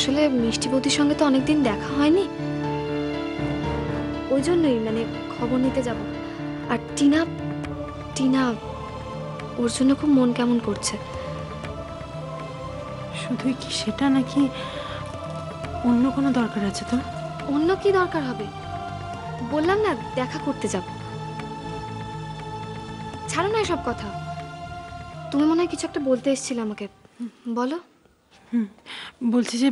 আসলে মিষ্টি বৌদির সঙ্গে তো অনেকদিন দেখা হয়নি। ওই জন্যই মানে খবর নিতে যাব। আর টিনা টিনা ওর জন্য খুব মন কেমন করছে? শুধুই কি সেটা নাকি অন্য কোনো দরকার আছে তো অন্য কি দরকার হবে? বললাম না দেখা করতে যাব। ছাড়ো না এসব কথা। তুমি মনে হয় কিছু একটা বলতে এসেছিলে আমাকে। বলো। বলছি যে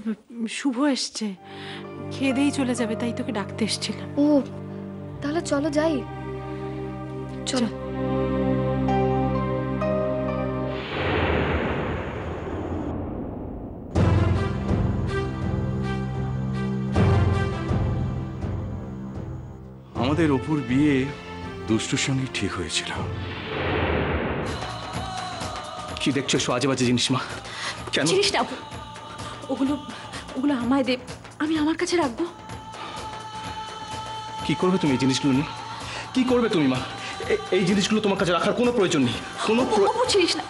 শুভ এসছে। খেয়ে দিয়েই চলে যাবে তাই তোকে ডাকতে এসেছিলাম। ও তাহলে চলো যাই। চলো। আমাদের অপুর বিয়ে দুষ্টুর সঙ্গে ঠিক হয়েছিল। কি দেখছ সো আজে বাজে জিনিস মা। কেন? জিনিসটা ওগুলো ওগুলো আমায় দে। আমি আমার কাছে রাখব। কি করবে তুমি এই জিনিসগুলো নিয়ে? কি করবে তুমি মা? এই জিনিসগুলো তোমার কাছে রাখার কোনো প্রয়োজন নেই। কোনো বুঝিস না।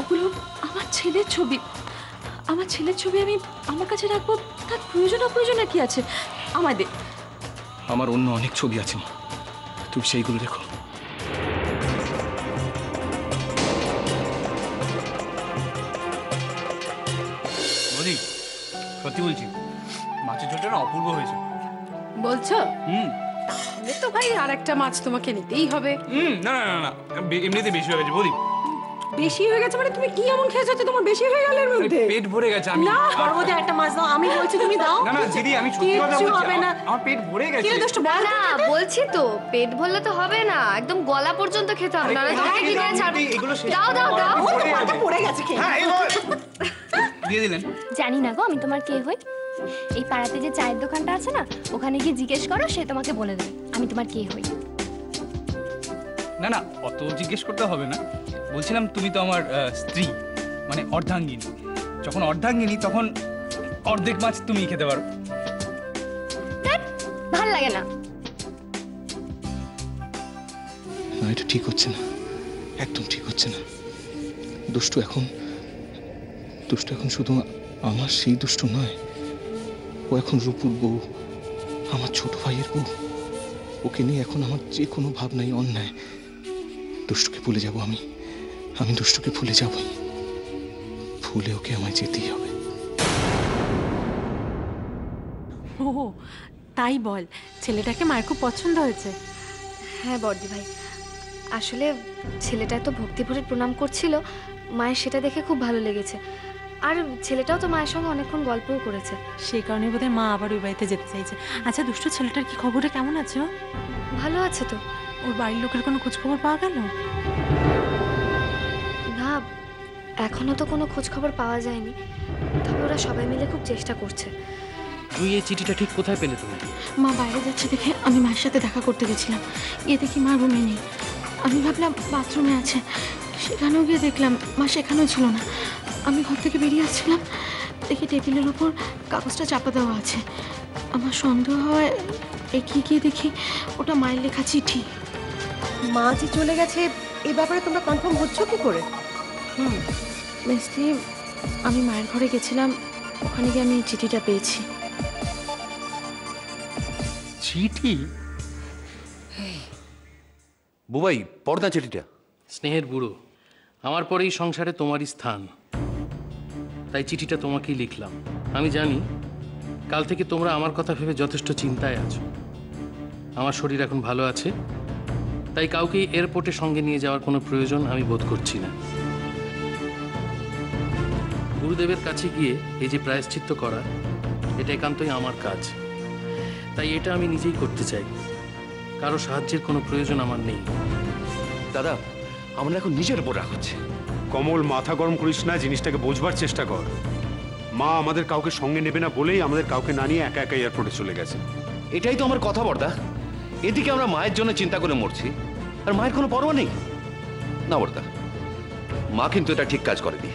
ওগুলো আমার ছেলের ছবি। আমার ছেলের ছবি আমি আমার কাছে রাখব। তার প্রয়োজন অপ্রয়োজন কি আছে? আমায় দে। আমার অন্য অনেক ছবি আছে মা। তুমি সেইগুলো দেখো। সত্যি বলছি মাছের ঝোলটা না অপূর্ব হয়েছে। বলছো? হুম। তাহলে তো ভাই আর একটা মাছ তোমাকে নিতেই হবে। হুম না না না না এমনিতে বেশি হয়ে গেছে বলি বেশি হয়ে গেছে মানে তুমি কি এমন খেয়েছো যে তোমার বেশি হয়ে গেল এর মধ্যে? পেট ভরে গেছে আমি। না। আর- বড় একটা মাছ দাও আমি বলছি তুমি দাও। না না দিদি আমি সত্যি কথা বলছি হবে না। আমার- পেট ভরে গেছে। কিরে দুষ্টু না বল না বলছি তো পেট ভরলে তো হবে না একদম গলা পর্যন্ত খেতে হবে না হ্যাঁ, তোমাকে কি করে ছাড়বো দাও দাও দাও। মাথা গেছে। পড়ে গেছে খেয়ে। হ্যাঁ, এবার- দিয়ে দিলেন। জানি না গো আমি তোমার কে হই? এই পাড়াতে যে চায়ের দোকানটা আছে না ওখানে গিয়ে জিজ্ঞেস করো সে তোমাকে বলে দেবে আমি তোমার কে হই? না না অত জিজ্ঞেস করতে হবে না। বলছিলাম তুমি তো আমার স্ত্রী মানে অর্ধাঙ্গিনী। যখন অর্ধাঙ্গিনী তখন অর্ধেক মাছ তুমি খেতে পারো। ভালো লাগে না এটা ঠিক হচ্ছে না। একদম ঠিক হচ্ছে না। দুষ্টু এখন দুষ্টু এখন শুধু আমার সেই দুষ্টু নয় ও এখন রূপুর বউ আমার ছোট ভাইয়ের বউ। ওকে নিয়ে এখন আমার যে কোনো ভাবনাই অন্যায়। দুষ্টুকে ভুলে যাব আমি আমি দুষ্টুকে ভুলে যাবই। ভুলে ওকে আমায় যেতেই হবে। ও তাই বল ছেলেটাকে মায়ের খুব পছন্দ হয়েছে। হ্যাঁ বর্দি ভাই আসলে ছেলেটা তো ভক্তি ভরে প্রণাম করছিল মায়ের সেটা দেখে খুব ভালো লেগেছে। আর ছেলেটাও তো মায়ের সঙ্গে অনেকক্ষণ গল্পও করেছে। সেই কারণে বোধহয় মা আবার ওই বাড়িতে যেতে চাইছে। আচ্ছা দুষ্টু ছেলেটার কি খবরটা কেমন আছে? ভালো আছে তো। ওর বাড়ির লোকের কোনো খোঁজ খবর পাওয়া গেল? না এখনও তো কোনো খোঁজ খবর পাওয়া যায়নি। তবে ওরা সবাই মিলে খুব চেষ্টা করছে। তুই এই চিঠিটা ঠিক কোথায় পেলে তুমি? মা বাইরে যাচ্ছে দেখে আমি মায়ের সাথে দেখা করতে গেছিলাম। গিয়ে দেখি মা রুমে নেই। আমি ভাবলাম বাথরুমে আছে। সেখানেও গিয়ে দেখলাম মা সেখানেও ছিল না। আমি ঘর থেকে বেরিয়ে আসছিলাম দেখি টেবিলের উপর কাগজটা চাপা দেওয়া আছে। আমার সন্দেহ হয় এগিয়ে গিয়ে দেখি ওটা মায়ের লেখা চিঠি। মা যে চলে গেছে এই ব্যাপারে তোমরা কনফার্ম হচ্ছ কি করে? হুম মিস্ত্রি আমি মায়ের ঘরে গেছিলাম ওখানে গিয়ে আমি চিঠিটা পেয়েছি। চিঠি? বুবাই পর্দা চিঠিটা। স্নেহের বুড়ো আমার পরেই সংসারে তোমারই স্থান। তাই চিঠিটা তোমাকেই লিখলাম। আমি জানি, কাল থেকে তোমরা আমার কথা ভেবে যথেষ্ট চিন্তায় আছো। আমার শরীর এখন ভালো আছে, তাই কাউকে এয়ারপোর্টে সঙ্গে নিয়ে যাওয়ার কোনো প্রয়োজন আমি বোধ করছি না। গুরুদেবের কাছে গিয়ে এই যে প্রায়শ্চিত্ত করা, এটা একান্তই আমার কাজ। তাই এটা আমি নিজেই করতে চাই। কারও সাহায্যের কোনো প্রয়োজন আমার নেই। দাদা, আমরা এখন নিজের উপর হচ্ছে। কমল, মাথা গরম করিস না, জিনিসটাকে বোঝবার চেষ্টা কর। মা আমাদের কাউকে সঙ্গে নেবে না বলেই আমাদের কাউকে না নিয়ে একা একা এয়ারপোর্টে চলে গেছে। এটাই তো আমার কথা, বর্দা। এদিকে আমরা মায়ের জন্য চিন্তা করে মরছি, আর মায়ের কোনো পরোয়া নেই। না, বর্দা, মা কিন্তু এটা ঠিক কাজ করেনি।